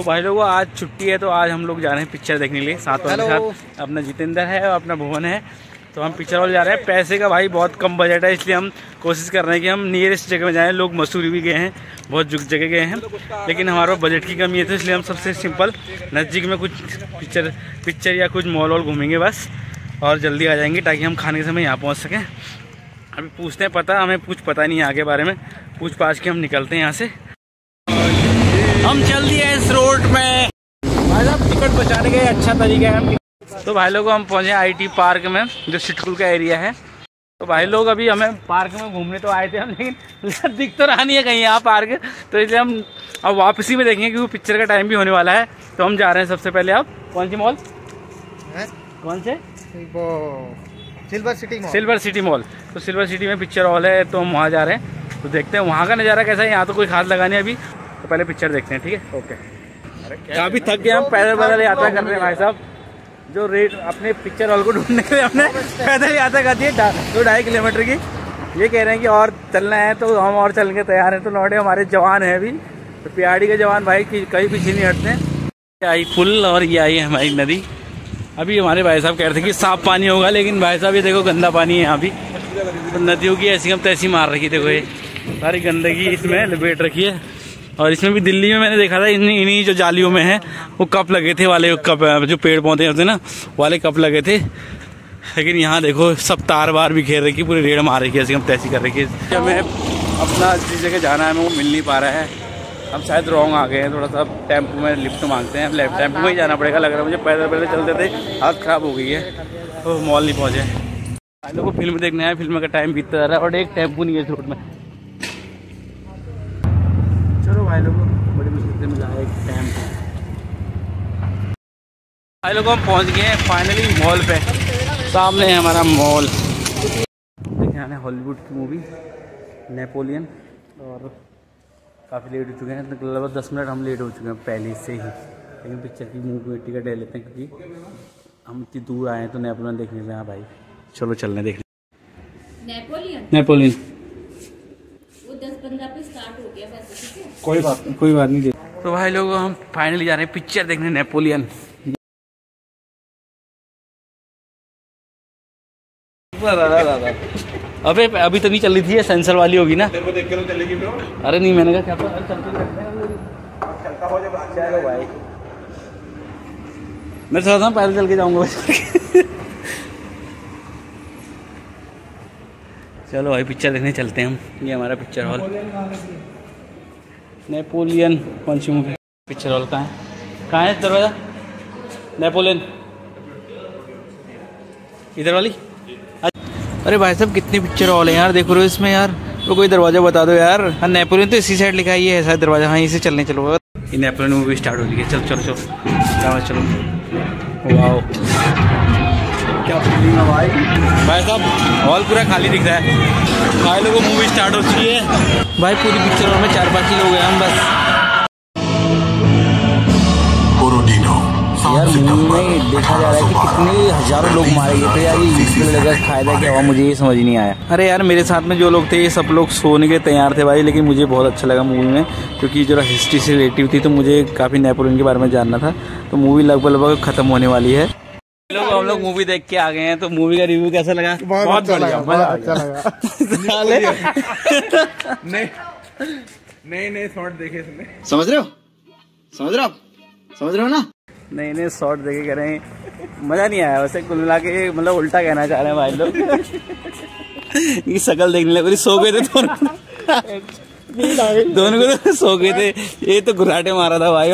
तो भाई लोगों आज छुट्टी है तो आज हम लोग जा रहे हैं पिक्चर देखने के लिए साथ वाले साथ। अपना जितेंद्र है और अपना भुवन है। तो हम पिक्चर वाले जा रहे हैं। पैसे का भाई बहुत कम बजट है इसलिए हम कोशिश कर रहे हैं कि हम नियरेस्ट जगह में जाएँ। लोग मसूरी भी गए हैं बहुत जुग जगह गए हैं। लेकिन हमारे बजट की कमी है तो इसलिए हम सबसे सिंपल नज़दीक में कुछ पिक्चर पिक्चर या कुछ मॉल वॉल घूमेंगे बस। और जल्दी आ जाएँगे ताकि हम खाने के समय यहाँ पहुँच सकें। अभी पूछते हैं पता हमें कुछ पता नहीं है आगे बारे में। पूछ पाछ के हम निकलते हैं यहाँ से। हम चल दिए इस रोड में भाई साहब टिकट बचाने का अच्छा तरीका है तो भाई लोग हम पहुँचे आईटी पार्क में जो सिटकुल का एरिया है। तो भाई लोग अभी हमें पार्क में घूमने तो आए थे हम लेकिन दिख तो रहा नहीं है कहीं यहाँ पार्क। तो इसलिए हम अब वापसी में देखेंगे क्योंकि पिक्चर का टाइम भी होने वाला है। तो हम जा रहे हैं सबसे पहले अब कौन सी मॉल कौन से? Silver City mall Silver City mall तो सिल्वर सिटी में पिक्चर हॉल है तो हम वहाँ जा रहे हैं। तो देखते हैं वहाँ का नज़ारा कैसा है यहाँ तो कोई खास लगा नहीं अभी। तो पहले पिक्चर देखते हैं ठीक है? ओके काफ़ी थक गए हम, पैदल पैदल यात्रा कर रहे हैं भाई साहब। जो रेट, अपने पिक्चर हॉल को ढूँढने के लिए हमने पैदल यात्रा कर दी है दो ढाई किलोमीटर की। ये कह रहे हैं कि और चलना है तो हम और चलने के तैयार हैं। तो लौटे हमारे जवान हैं अभी। तो पियाड़ी के जवान भाई की, कहीं पीछे नहीं हटते। हैं आई पुल और ये आई हमारी नदी। अभी हमारे भाई साहब कह रहे थे कि साफ़ पानी होगा, लेकिन भाई साहब ये देखो गंदा पानी है यहाँ भी। तो नदियों की ऐसी हम तैसी मार रखी, देखो ये। सारी गंदगी इसमें लपेट रखी है। और इसमें भी दिल्ली में मैंने देखा था, इन्हीं जो जालियों में है, वो कप लगे थे वाले कप, जो पेड़ पौधे होते ना, वाले कप लगे थे। लेकिन यहाँ देखो, सब तार बार भी घेर रखी, पूरी रेड़ मार रखी है हम तैसी कर रखी है। हमें अपना जिस जगह जाना है हमें वो मिल नहीं पा रहा है। हम शायद रॉन्ग आ गए हैं, थोड़ा सा टेंपो में लिफ्ट मांगते हैं लेफ़्ट टेंपो में ही जाना पड़ेगा, लग रहा है मुझे पैदल पैदल चलते थे हाथ ख़राब हो गई है। तो मॉल नहीं पहुँचे। भाई लोग को फ़िल्म देखने आए, फ़िल्म का टाइम बीतता रहा है और एक टेंपो नहीं है रोड में चलो भाई लोग बड़ी मुश्किल से मिला एक टेंपो भाई लोग हम पहुँच गए हैं फाइनली मॉल पे। सामने है हमारा मॉल देखे आने हॉलीवुड की मूवी नेपोलियन और काफ़ी लेट हो चुके हैं। लगभग दस मिनट हम लेट हो चुके हैं पहले से ही। लेकिन पिक्चर की मूवी टिकट ले लेते हैं क्योंकि हम इतनी दूर आए हैं तो नेपोलियन देखने से हाँ भाई। चलो चलने देखने। नेपोलियन नेपोलियन वो दस पंद्रह पे स्टार्ट हो गया कोई बात कोई बात नहीं। तो भाई लोग हम फाइनली जा रहे हैं पिक्चर देखने नेपोलियन अबे अभी तो नहीं चल रही थी सेंसर वाली होगी ना। तेरे को देख के तो चलेगी अरे नहीं मैंने कहा क्या पता चलता हो जब चलो भाई। मैं सोचता हूँ पैदल चल के जाऊँगा। चलो भाई पिक्चर देखने चलते हैं हम। ये हमारा पिक्चर हॉल नेपोलियन कौन सी मूवी पिक्चर हॉल कहाँ है? कहाँ है दरवाज़ा? नेपोलियन इधर वाली? अरे भाई साहब, कितनी पिक्चर हॉल है यार, देखो इसमें यार। तो कोई दरवाज़ा बता दो यार। हाँ नेपोलियन तो इसी साइड लिखा है है शायद दरवाज़ा। हाँ इसे चलने चलो। ये नेपोलियन मूवी स्टार्ट हो गई है। चलो चलो चलो। चलो। वाओ क्या फीलिंग है भाई? भाई साहब हॉल पूरा खाली दिख रहा है। भाई लोगों मूवी स्टार्ट हो चुकी है। भाई, पूरी पिक्चर हॉल में चार पाँच ही लोग हैं, हम बस। यार मूवी में देखा जा रहा है कि कितने हज़ारों लोग मारे गए थे यार ये लगा फ़ायदा क्या हुआ? मुझे ये समझ नहीं आया। अरे यार मेरे साथ में जो लोग थे ये सब लोग सोने के तैयार थे भाई लेकिन मुझे बहुत अच्छा लगा मूवी में क्योंकि जो हिस्ट्री से रिलेटिव थी तो मुझे काफ़ी नेपोलियन के बारे में जानना था। तो मूवी लगभग लगभग खत्म होने वाली है। लोग हम लोग मूवी देख के आ गए हैं तो मूवी का रिव्यू कैसा लगा? बहुत अच्छा बढ़िया मज़ा अच्छा लगा। नए नए शॉट देखे समझ रहे हो? समझ रहे हो समझ रहे हो ना? नए नहीं शॉर्ट देखे कह रहे हैं मज़ा नहीं आया वैसे कुल मिला के मतलब उल्टा कहना चाह रहे हैं भाई लोग। ये शकल देखने लगे सो गए थे दोनों। दोनों को तो सो गए थे। ये तो घुराटे मारा था भाई।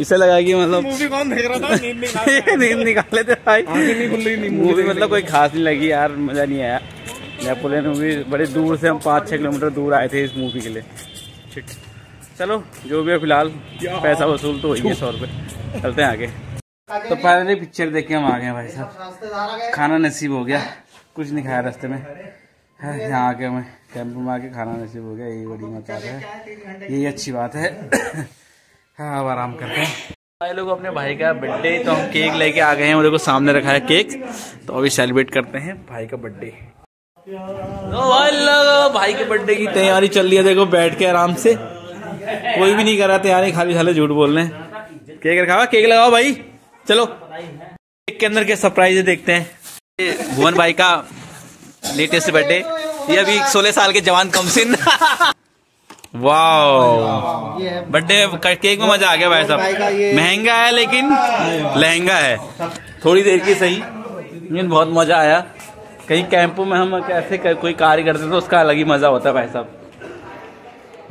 इसे लगा कि मतलब मूवी कौन देख रहा था? नींद निकाले थे भाई। मूवी मतलब कोई खास नहीं लगी यार मज़ा नहीं आया। नेपोलियन मूवी बड़े दूर से हम पाँच छः किलोमीटर दूर आए थे इस मूवी के लिए। ठीक चलो जो भी है फ़िलहाल पैसा वसूल तो वही है सौ रुपये चलते हैं आगे। तो फाइनली पिक्चर देख के हम आ गए भाई साहब। खाना नसीब हो गया। कुछ नहीं खाया रास्ते में। यहाँ आके हमें टेंपो में आके खाना नसीब हो गया। यही बड़ी मतलब है यही अच्छी बात है। हाँ अब आराम करते हैं। भाई लोग अपने भाई का बर्थडे तो हम केक लेके आ गए हैं। मेरे को सामने रखा है केक तो अभी सेलिब्रेट करते हैं भाई का बर्थडे तो भाई भाई के बर्थडे की तैयारी चल रही है। देखो बैठ के आराम से। कोई भी नहीं कर रहा तैयारी खाली साले झूठ बोल रहे केक रखा केक लगाओ भाई। चलो। केक के अंदर के सरप्राइज़ देखते हैं। भुवन भाई का लेटेस्ट बर्थडे ये अभी सोलह साल के जवान कमसिन। वाह बर्थडे केक में मज़ा आ गया भाई साहब। महँगा है लेकिन लहंगा है। थोड़ी देर की सही। लेकिन बहुत मज़ा आया। कहीं कैंपों में हम कैसे कोई कार्य करते तो उसका अलग ही मज़ा होता है भाई साहब।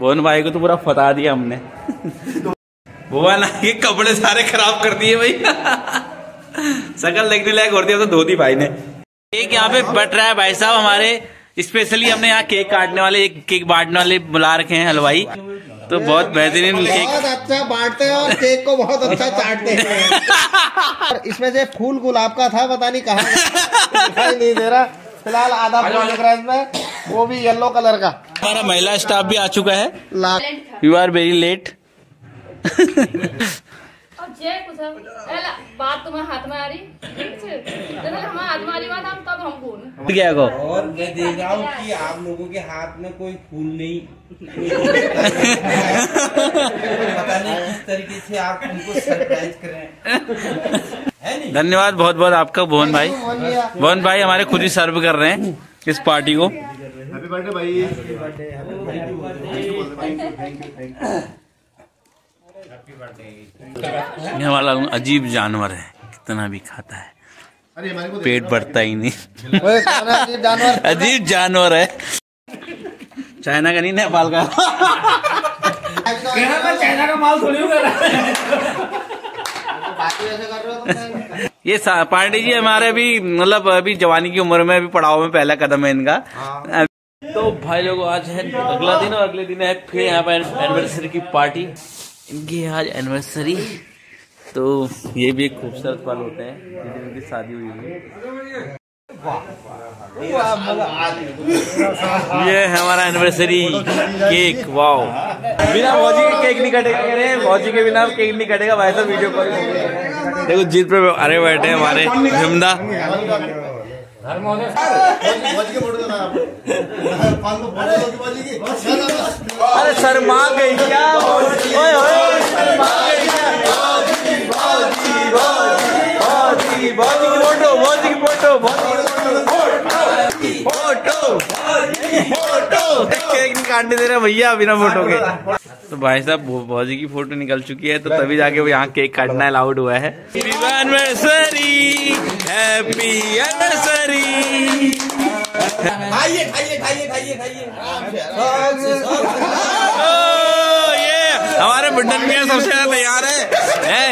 भुवन भाई को तो पूरा फता दिया हमने। भुवन ये कपड़े सारे खराब कर दिए भाई। शकल देखने लायक होती है तो धोती भाई ने। केक यहाँ पे बट रहा है भाई साहब हमारे। स्पेशली हमने यहाँ केक काटने वाले एक केक बांटने वाले बुला रखे हैं हलवाई। तो बहुत बेहतरीन केक। बहुत अच्छा बांटते हैं और केक को बहुत अच्छा चाटते हैं। और इसमें से फूल गुलाब का था पता नहीं कहाँ। नहीं दे रहा। फ़िलहाल आधा फूल दिख रहा है इसमें। वो भी येलो कलर का। हमारा महिला स्टाफ भी आ चुका है। यू आर वेरी लेट बात तुम्हें हाथ में आ रही? ठीक छे जब हमारे हाथ में आ रही बात हम तब हम क्या को और मैं देख रहा हूँ कि आप लोगों के हाथ में कोई फूल नहीं। पता नहीं किस तरीके से आप उनको सरप्राइज़ कर रहे हैं। धन्यवाद बहुत बहुत आपका भुवन भाई। भुवन भाई हमारे खुद ही सर्व कर रहे हैं इस पार्टी को। ये हमारा अजीब जानवर है कितना भी खाता है। पेट भरता ही नहीं। ओए, अजीब जानवर। अजीब जानवर है। चाइना का नहीं नेपाल का। कर रहे हो तुम? ये पांडे जी हमारे अभी मतलब अभी जवानी की उम्र में अभी पड़ाव में पहला कदम है इनका। तो भाई लोग, आज है अगला दिन और अगले दिन है फिर यहाँ पर एनिवर्सरी की पार्टी इनकी आज एनिवर्सरी तो ये भी एक खूबसूरत पल होते हैं, जिनकी इनकी शादी हुई है। ये है हमारा एनिवर्सरी केक वाओ बिना भौजी के केक नहीं कटेगा भौजी के बिना केक नहीं कटेगा, भाई साहब वीडियो कॉल देखो जीत पे अरे बैठे हैं अरे ओए शर्मा गई क्या की फ़ोटो भौजी की फ़ोटो की फ़ोटो फ़ोटो केक नहीं दे रहे भैया बिना फ़ोटो के तो भाई साहब भौजी की फ़ोटो निकल चुकी है तो तभी जाके वो यहाँ केक काटना अलाउड हुआ है। एनिवर्सरी हैप्पी एनिवर्सरी खाइए खाइए खाइए खाइए खाइए। हमारे बटन मियाँ सबसे ज़्यादा तैयार है, हैं?